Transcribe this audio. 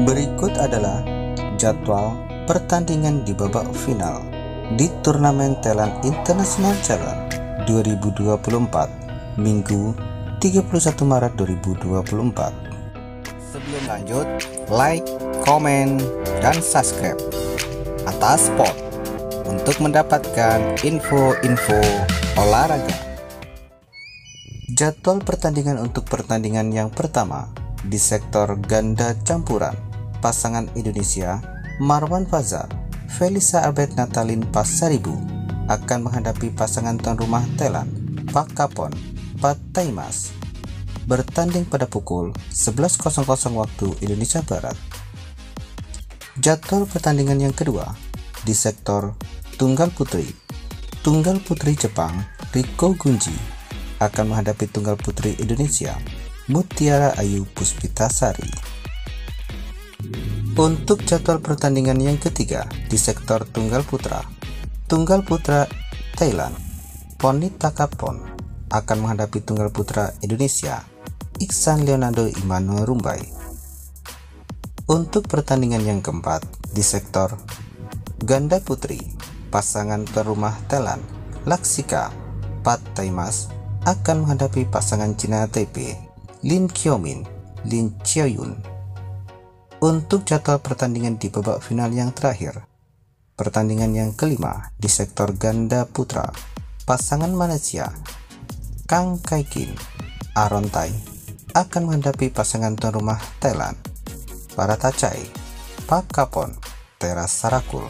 Berikut adalah jadwal pertandingan di babak final di turnamen Thailand International Challenge 2024 Minggu 31 Maret 2024. Sebelum lanjut, like, komen, dan subscribe atas spot untuk mendapatkan info-info olahraga. Jadwal pertandingan untuk pertandingan yang pertama di sektor ganda campuran pasangan Indonesia Marwan Fazar, Felisa Abed Natalin Pasaribu akan menghadapi pasangan tuan rumah Thailand Pak Kapon Pat Taimas bertanding pada pukul 11.00 waktu Indonesia Barat. Jadwal pertandingan yang kedua di sektor Tunggal Putri. Tunggal Putri Jepang Riko Gunji akan menghadapi Tunggal Putri Indonesia Mutiara Ayu Puspitasari. Untuk jadwal pertandingan yang ketiga di sektor Tunggal Putra, Tunggal Putra Thailand, Ponit Takapon akan menghadapi Tunggal Putra Indonesia, Iksan Leonardo Immanuel Rumbai. Untuk pertandingan yang keempat di sektor Ganda Putri, pasangan tuan rumah Thailand, Laksika Pat Taimas akan menghadapi pasangan Cina Taipei Lin Qiaomin, Lin Qiaoyun. Untuk jadwal pertandingan di babak final yang terakhir, pertandingan yang kelima di sektor ganda putra, pasangan Malaysia, Kang Kai Kin, Aaron Tai akan menghadapi pasangan tuan rumah Thailand, Para Tachai, Pak Kapon, Teras Sarakul.